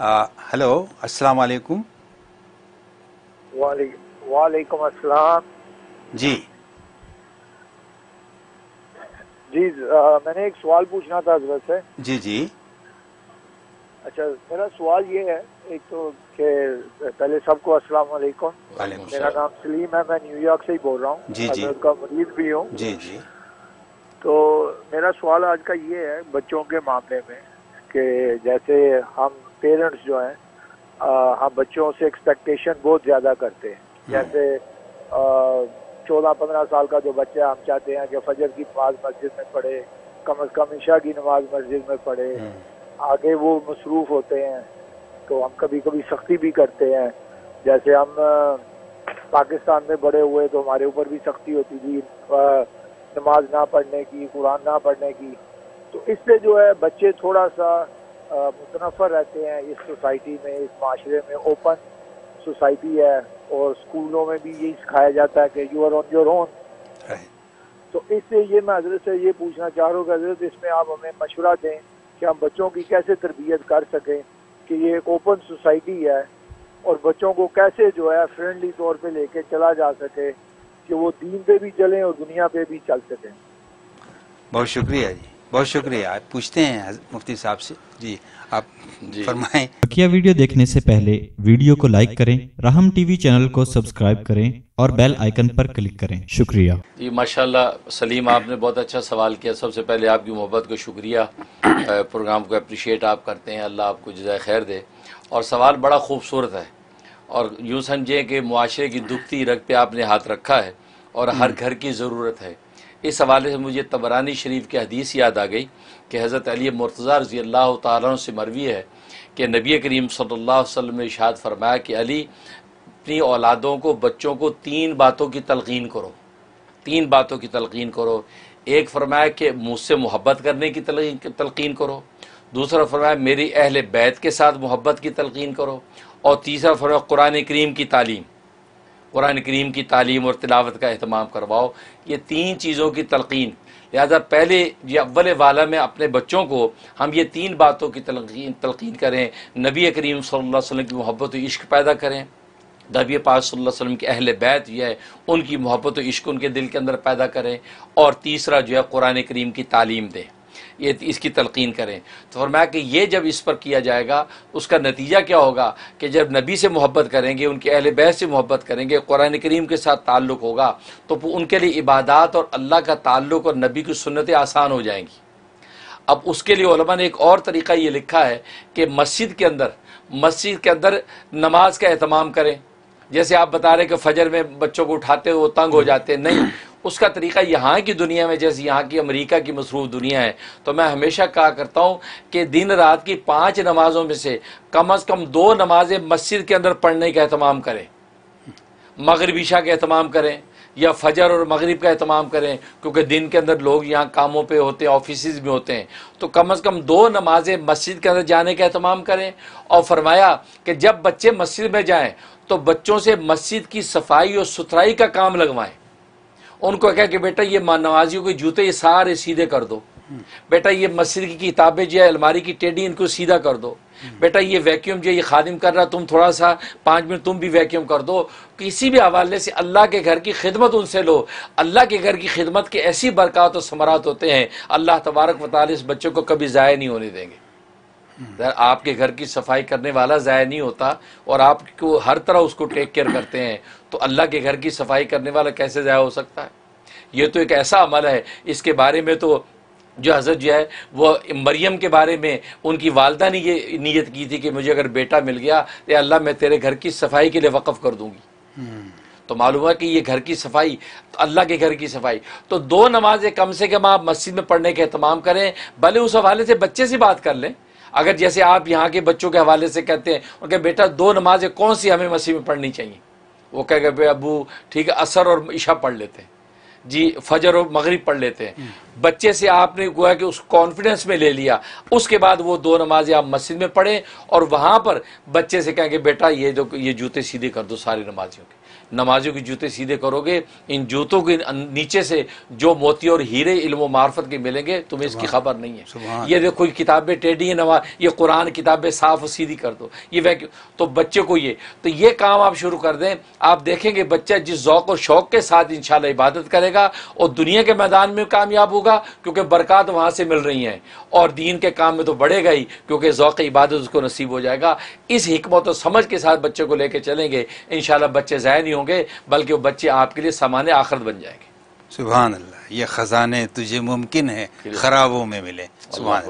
Hello अस्सलाम वालेकुम वालेकुम अस्सलाम। जी। जी आ, मैंने एक सवाल पूछना था हज़रत से। जी जी। अच्छा मेरा सवाल ये है एक तो कि पहले सबको अस्सलाम वालेकुम वालेकुम मेरा नाम सलीम है मैं न्यूयॉर्क से ही बोल रहा हूँ। जी, जी। का मरीज़ भी हूँ। जी जी। तो मेरा सवाल आज का ये है बच्चों के मामले में कि जैसे हम पेरेंट्स जो हैं हम बच्चों से एक्सपेक्टेशन बहुत ज़्यादा करते हैं। जैसे चौदह पंद्रह साल का जो बच्चा है हम चाहते हैं कि फजर की नमाज़ मस्जिद में पढ़े कम अज़ कम ईशा की नमाज़ मस्जिद में पढ़े आगे वो मसरूफ़ होते हैं तो हम कभी कभी सख्ती भी करते हैं। जैसे हम पाकिस्तान में बड़े हुए तो हमारे ऊपर भी सख्ती होती थी नमाज़ ना पढ़ने की कुरान ना पढ़ने की। तो इससे जो है बच्चे थोड़ा सा मुतनफ़र रहते हैं इस सोसाइटी में इस माशरे में ओपन सोसाइटी है और स्कूलों में भी यही सिखाया जाता है कि you are on your own तो इससे ये मैं हज़रत से ये पूछना चाह रहा हूँ कि हज़रत इसमें आप हमें मशवरा दें कि हम बच्चों की कैसे तरबियत कर सकें कि ये एक ओपन सोसाइटी है और बच्चों को कैसे जो है फ्रेंडली तौर पे लेके चला जा सके कि वो दीन पे भी चलें और दुनिया पे भी चल सकें। बहुत शुक्रिया जी। बहुत शुक्रिया आप पूछते हैं मुफ्ती साहब से। जी आप जी। फरमाएँ। बकिया वीडियो देखने से पहले वीडियो को लाइक करें राहम टीवी चैनल को सब्सक्राइब करें और बेल आइकन पर क्लिक करें। शुक्रिया। जी माशाल्लाह सलीम आपने बहुत अच्छा सवाल किया। सबसे पहले आपकी मोहब्बत को शुक्रिया। प्रोग्राम को अप्रिशिएट आप करते हैं। अल्लाह आपको जजाय खैर दे। और सवाल बड़ा खूबसूरत है। और यूँ समझें कि मुआरे की दुखती रग पे आपने हाथ रखा है और हर घर की ज़रूरत है। इस हवाले से मुझे तबरानी शरीफ की हदीस याद आ गई कि हज़रत अली मुर्तज़ा रज़ी अल्लाह तआला से मरवी है कि नबी करीम सल्लल्लाहु अलैहि वसल्लम ने इशाद फरमाया कि अली, अपनी औलादों को, बच्चों को तीन बातों की तलकीन करो। तीन बातों की तलकीन करो। एक फरमाया कि मुझसे मोहब्बत करने की तलकीन करो। दूसरा फरमाया मेरी अहल बैत के साथ मोहब्बत की तलकीन करो। और तीसरा फरमाया कुरान करीम की तालीम। कुरान करीम की तालीम और तिलावत का अहतमाम करवाओ। ये तीन चीज़ों की तलकीन लिहाजा पहले ये अव्वल वाला में अपने बच्चों को हम ये तीन बातों की तलकीन तलकीन करें। नबी करीम सल्लल्लाहु अलैहि वसल्लम की मोहब्बत इश्क पैदा करें। नबी पाक सल्लल्लाहु अलैहि वसल्लम के अहल बैत जो है, उनकी मोहब्बत इश्क उनके दिल के अंदर पैदा करें। और तीसरा जो है कुरान करीम की तालीम दें। ये इसकी तलकीन करें। तो फरमाया कि ये जब इस पर किया जाएगा उसका नतीजा क्या होगा कि जब नबी से मोहब्बत करेंगे उनके अहल बहस से मोहब्बत करेंगे कुरान करीम के साथ ताल्लुक़ होगा तो उनके लिए इबादत और अल्लाह का ताल्लुक़ और नबी की सुन्नतें आसान हो जाएँगी। अब उसके लिए ने एक और तरीका ये लिखा है कि मस्जिद के अंदर मस्जिद के अंदर नमाज़ का अहतमाम करें। जैसे आप बता रहे कि फजर में बच्चों को उठाते हो वो तंग हो जाते हैं। नहीं उसका तरीका यहाँ की दुनिया में, जैसे यहाँ की अमेरिका की मसरूफ़ दुनिया है तो मैं हमेशा कहा करता हूँ कि दिन रात की पाँच नमाज़ों में से कम अज़ कम दो नमाजें मस्जिद के अंदर पढ़ने का अहतमाम करें। मगरब ईशा का अहतमाम करें या फजर और मगरिब का अहतमाम करें, क्योंकि दिन के अंदर लोग यहाँ कामों पे होते हैं ऑफ़िस में होते हैं। तो कम अज़ कम दो नमाजें मस्जिद के अंदर जाने का अहतमाम करें और फरमाया कि जब बच्चे मस्जिद में जाएँ तो बच्चों से मस्जिद की सफ़ाई और सुथराई का काम लगवाएँ। उनको कहा कि, बेटा, ये नमाजियों के जूते ये सारे सीधे कर दो। बेटा, ये मस्जिद की किताबें जो है, अलमारी की टेडी इनको सीधा कर दो। बेटा, ये वैक्यूम जो ये खादिम कर रहा तुम थोड़ा सा पाँच मिनट तुम भी वैक्यूम कर दो। किसी भी हवाले से अल्लाह के घर की खिदमत उनसे लो। अल्लाह के घर की खिदमत के ऐसी बरकत और समरात होते हैं, अल्लाह तबारक वाली इस बच्चों को कभी ज़ाय नहीं होने देंगे। आपके घर की सफ़ाई करने वाला ज़ाय नहीं होता और आपको हर तरह उसको टेक केयर करते हैं। तो अल्लाह के घर की सफ़ाई करने वाला कैसे ज़ाय हो सकता है? ये तो एक ऐसा अमल है, इसके बारे में तो जो हज़रत जो है, वो मरियम के बारे में उनकी वालदा ने ये नीयत की थी कि मुझे अगर बेटा मिल गया तो अल्लाह मैं तेरे घर की सफ़ाई के लिए वक़फ़ कर दूँगी। तो मालूम है कि ये घर की सफ़ाई तो अल्लाह के घर की सफ़ाई। तो दो नमाजें कम से कम आप मस्जिद में पढ़ने के अहतमाम करें, भले उस हवाले से बच्चे से बात कर लें अगर जैसे आप यहाँ के बच्चों के हवाले से कहते हैं, उनके बेटा दो नमाजें कौन सी हमें मसीह में पढ़नी चाहिए? वो कह गए अबू, ठीक है, असर और ईशा पढ़ लेते हैं। जी फजर और मगरिब पढ़ लेते हैं। बच्चे से आपने गोया कि उस कॉन्फिडेंस में ले लिया। उसके बाद वो दो नमाजें आप मस्जिद में पढ़ें और वहाँ पर बच्चे से कहेंगे बेटा ये जो ये जूते सीधे कर दो सारी नमाजियों के। नमाजों के जूते सीधे करोगे इन जूतों के नीचे से जो मोती और हीरे इल्म मार्फत के मिलेंगे तुम्हें इसकी खबर नहीं है। ये देखो किताबें टेढ़ी है नवा ये कुरान किताबें साफ़ और सीधी कर दो। ये वह तो बच्चे को ये तो ये काम आप शुरू कर दें। आप देखेंगे बच्चा जिस जौक और शौक के साथ इंशाल्लाह इबादत करेगा और दुनिया के मैदान में कामयाब होगा क्योंकि बरकत वहाँ से मिल रही हैं। और दीन के काम में तो बढ़ेगा ही क्योंकि जौक इबादत उसको नसीब हो जाएगा। इस हमत और समझ के साथ बच्चे को लेकर चलेंगे इन बच्चे ज़ाय नहीं होंगे बल्कि वो बच्चे आपके लिए सामान्य आखरत बन जाएँगे। सुबह अल्लाह ये खजाने तुझे मुमकिन है खराबों में मिले। अल्लाह